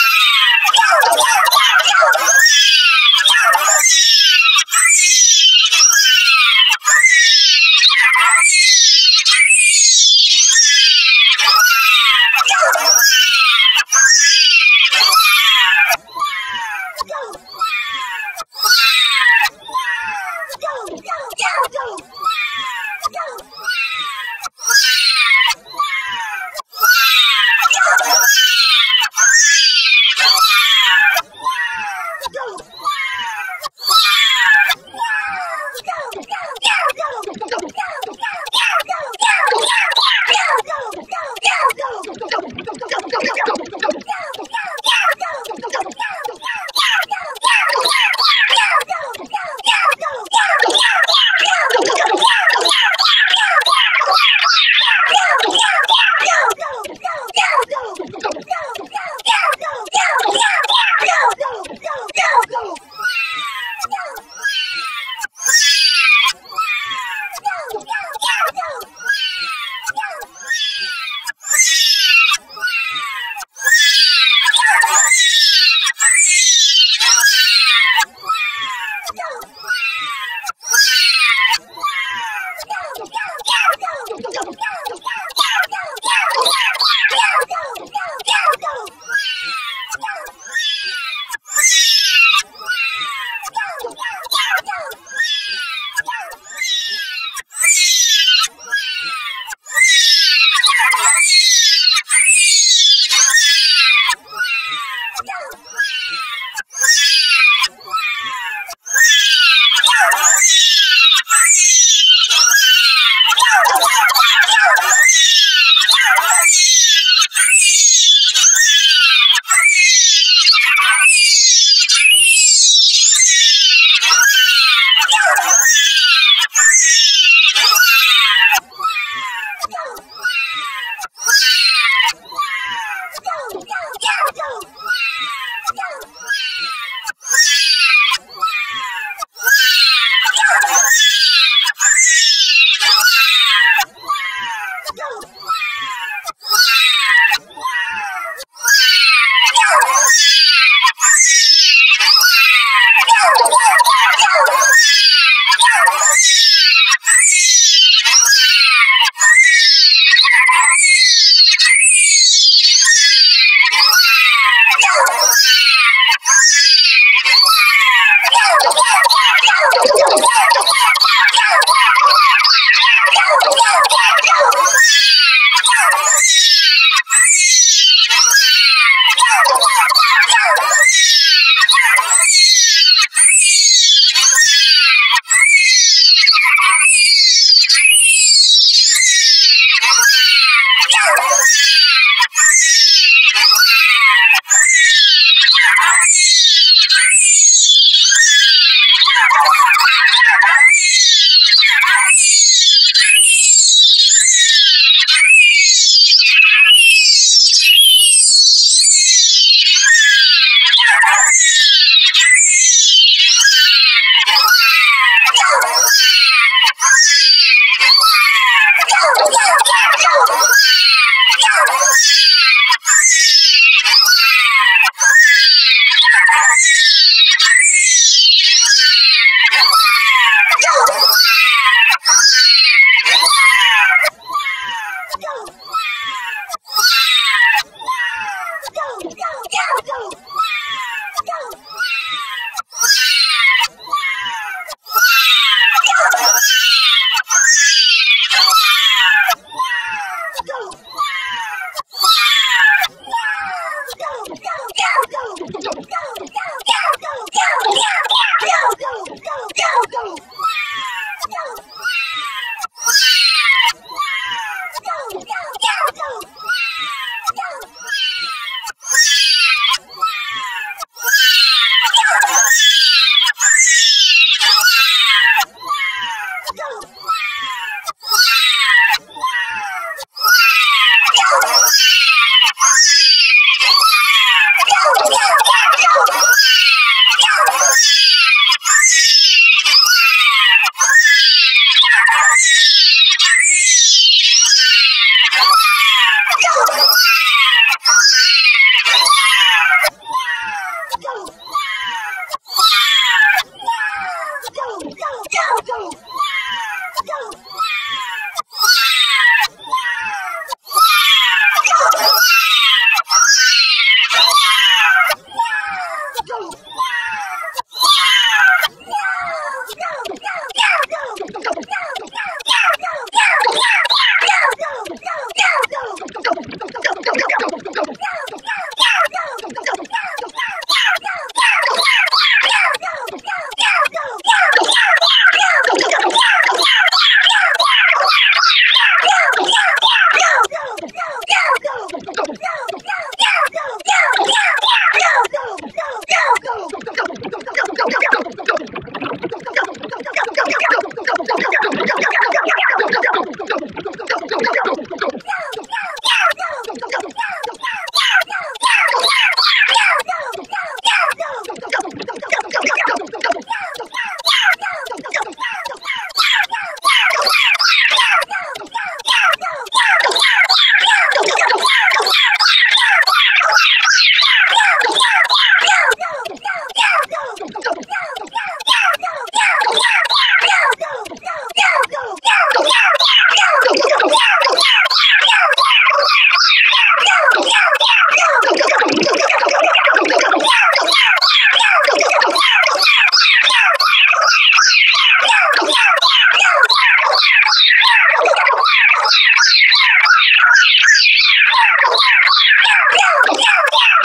Yeah! 六六六六六六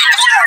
Ah!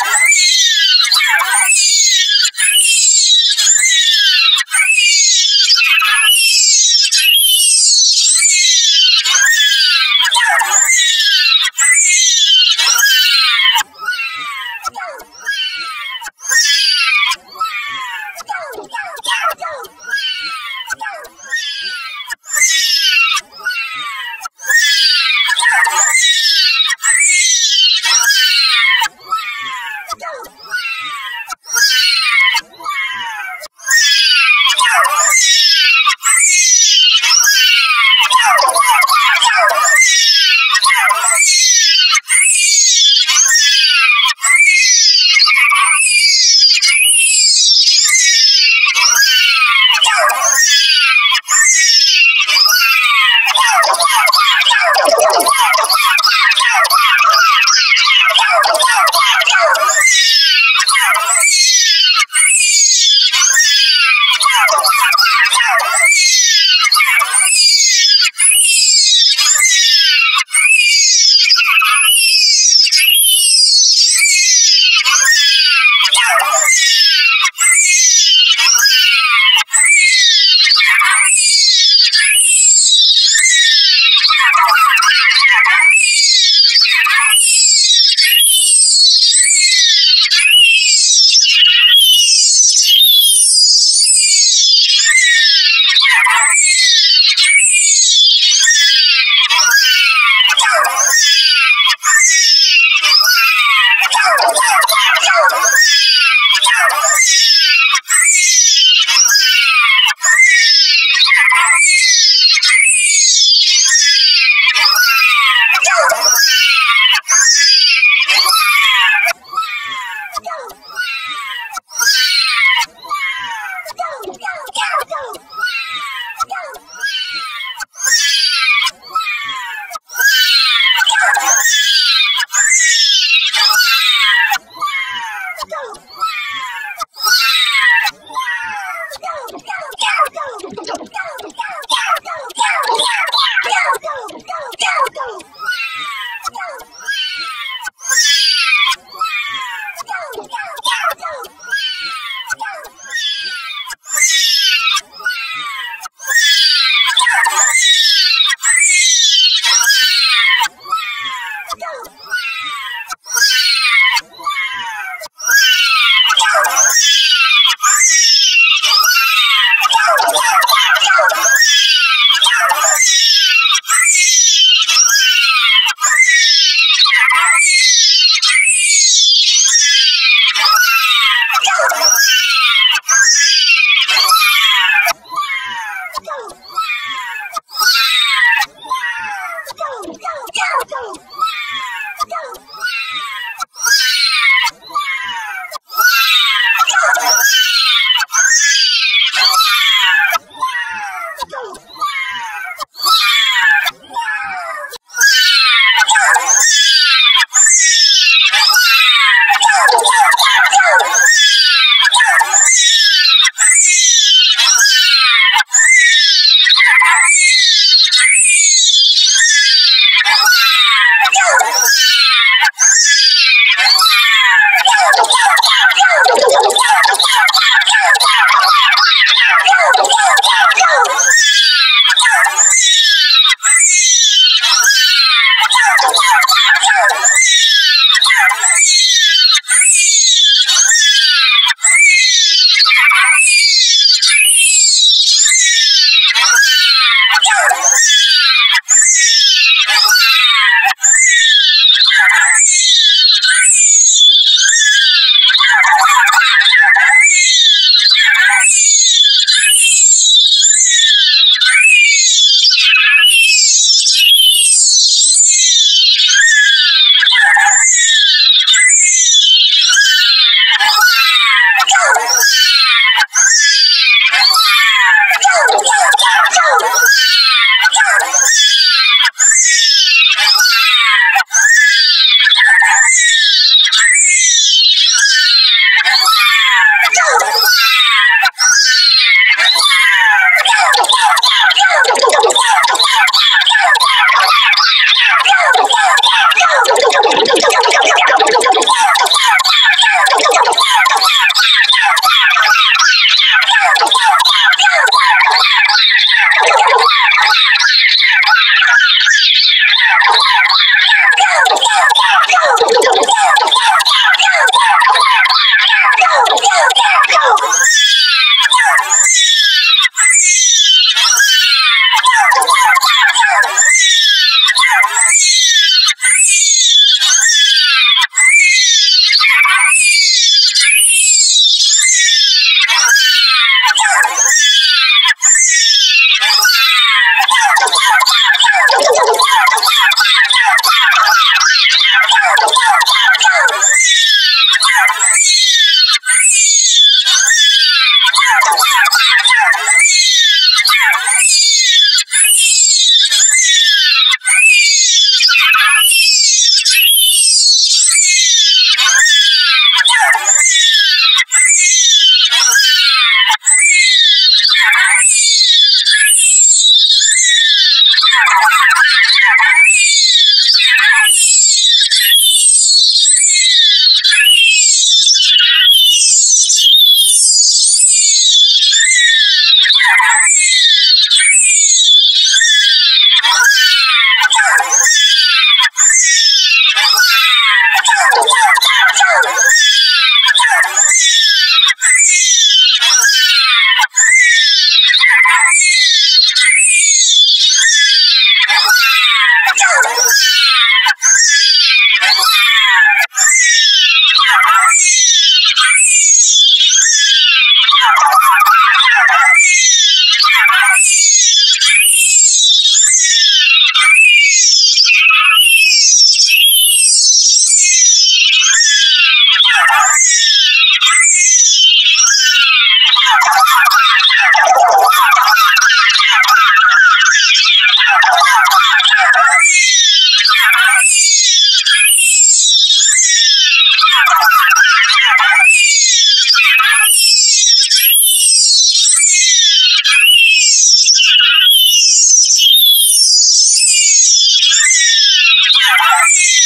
you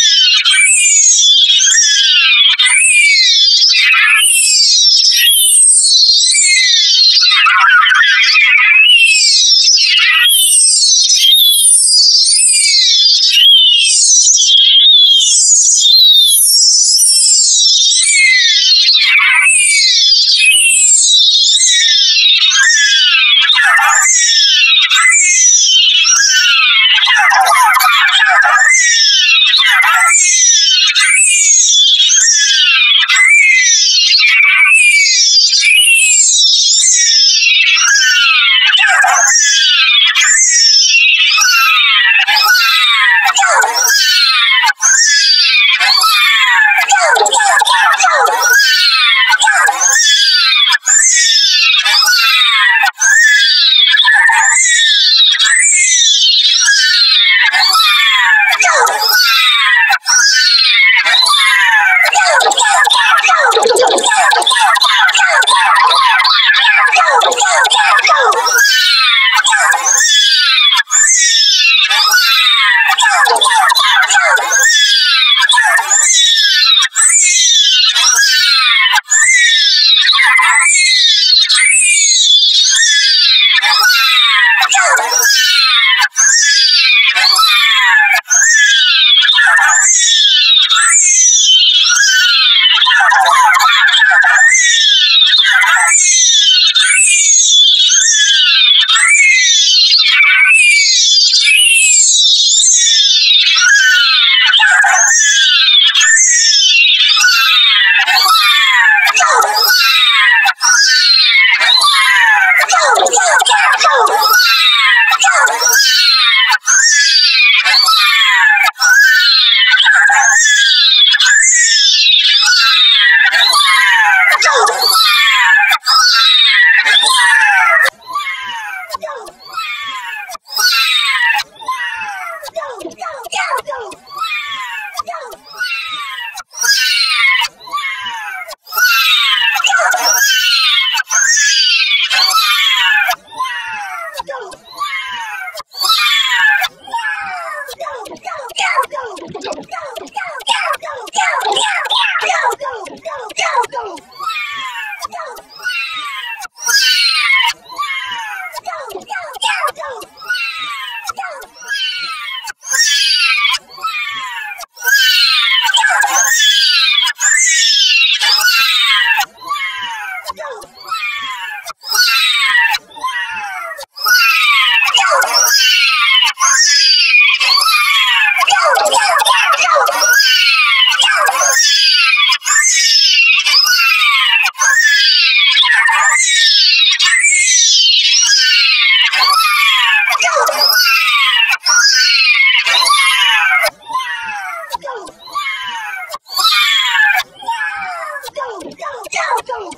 叫我，叫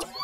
我。